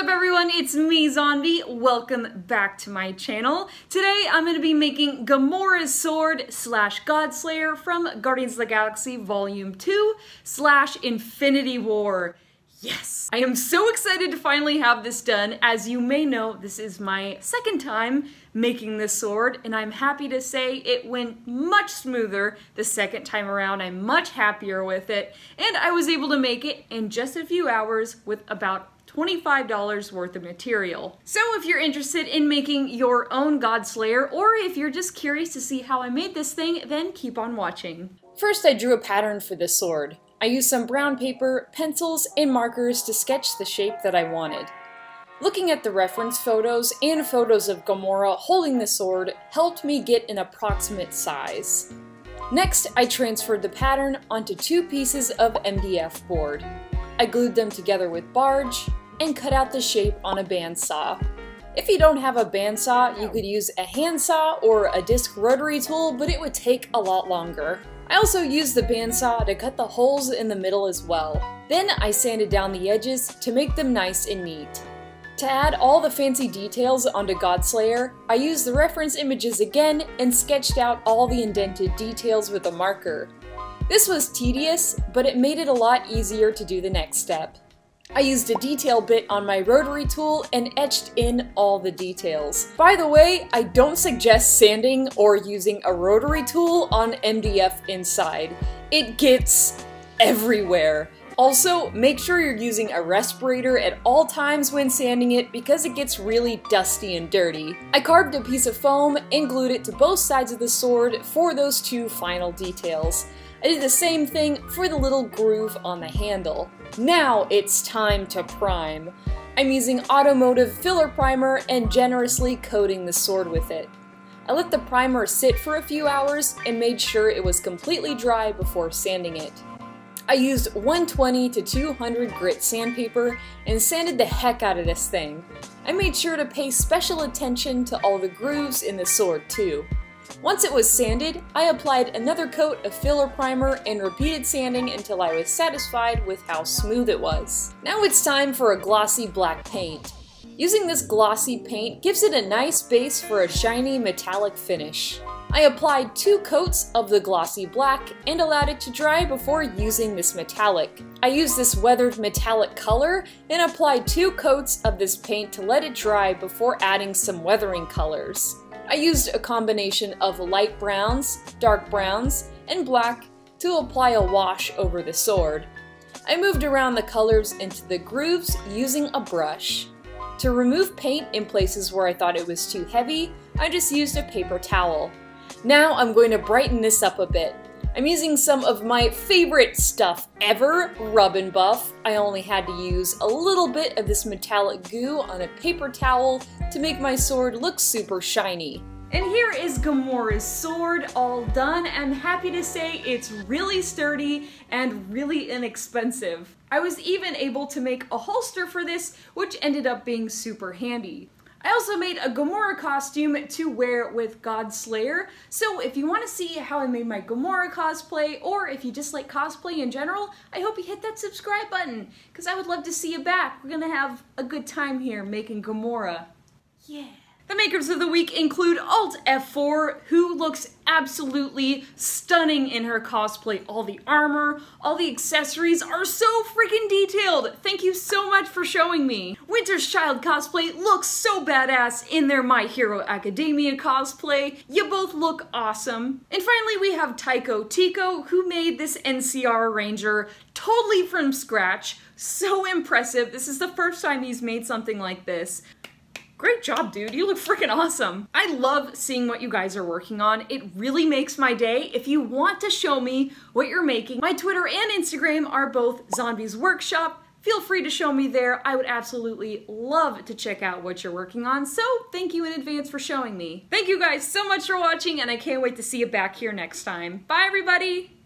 up everyone? It's me, Zonbi. Welcome back to my channel. Today I'm going to be making Gamora's Sword slash Godslayer from Guardians of the Galaxy Volume 2 slash Infinity War. Yes! I am so excited to finally have this done. As you may know, this is my second time making this sword, and I'm happy to say it went much smoother the second time around. I'm much happier with it, and I was able to make it in just a few hours with about $25 worth of material. So if you're interested in making your own God Slayer, or if you're just curious to see how I made this thing, then keep on watching. First I drew a pattern for this sword. I used some brown paper, pencils, and markers to sketch the shape that I wanted. Looking at the reference photos and photos of Gamora holding the sword helped me get an approximate size. Next, I transferred the pattern onto two pieces of MDF board. I glued them together with barge and cut out the shape on a bandsaw. If you don't have a bandsaw, you could use a handsaw or a disc rotary tool, but it would take a lot longer. I also used the bandsaw to cut the holes in the middle as well. Then I sanded down the edges to make them nice and neat. To add all the fancy details onto Godslayer, I used the reference images again and sketched out all the indented details with a marker. This was tedious, but it made it a lot easier to do the next step. I used a detail bit on my rotary tool and etched in all the details. By the way, I don't suggest sanding or using a rotary tool on MDF inside. It gets everywhere. Also, make sure you're using a respirator at all times when sanding it because it gets really dusty and dirty. I carved a piece of foam and glued it to both sides of the sword for those two final details. I did the same thing for the little groove on the handle. Now it's time to prime. I'm using automotive filler primer and generously coating the sword with it. I let the primer sit for a few hours and made sure it was completely dry before sanding it. I used 120 to 200 grit sandpaper and sanded the heck out of this thing. I made sure to pay special attention to all the grooves in the sword too. Once it was sanded, I applied another coat of filler primer and repeated sanding until I was satisfied with how smooth it was. Now it's time for a glossy black paint. Using this glossy paint gives it a nice base for a shiny metallic finish. I applied two coats of the glossy black and allowed it to dry before using this metallic. I used this weathered metallic color and applied two coats of this paint to let it dry before adding some weathering colors. I used a combination of light browns, dark browns, and black to apply a wash over the sword. I moved around the colors into the grooves using a brush. To remove paint in places where I thought it was too heavy, I just used a paper towel. Now I'm going to brighten this up a bit. I'm using some of my favorite stuff ever, Rub and Buff. I only had to use a little bit of this metallic goo on a paper towel to make my sword look super shiny. And here is Gamora's sword all done. I'm happy to say it's really sturdy and really inexpensive. I was even able to make a holster for this, which ended up being super handy. I also made a Gamora costume to wear with Godslayer, so if you want to see how I made my Gamora cosplay, or if you just like cosplay in general, I hope you hit that subscribe button, because I would love to see you back. We're gonna have a good time here making Gamora. Yeah. The makers of the week include Alt F4, who looks absolutely stunning in her cosplay. All the armor, all the accessories are so freaking detailed. Thank you so much for showing me. Winter's Child cosplay looks so badass in their My Hero Academia cosplay. You both look awesome. And finally, we have Tycho Tico, who made this NCR Ranger totally from scratch. So impressive. This is the first time he's made something like this. Great job, dude. You look freaking awesome. I love seeing what you guys are working on. It really makes my day. If you want to show me what you're making, my Twitter and Instagram are both Zonbi's Workshop. Feel free to show me there. I would absolutely love to check out what you're working on, so thank you in advance for showing me. Thank you guys so much for watching, and I can't wait to see you back here next time. Bye, everybody!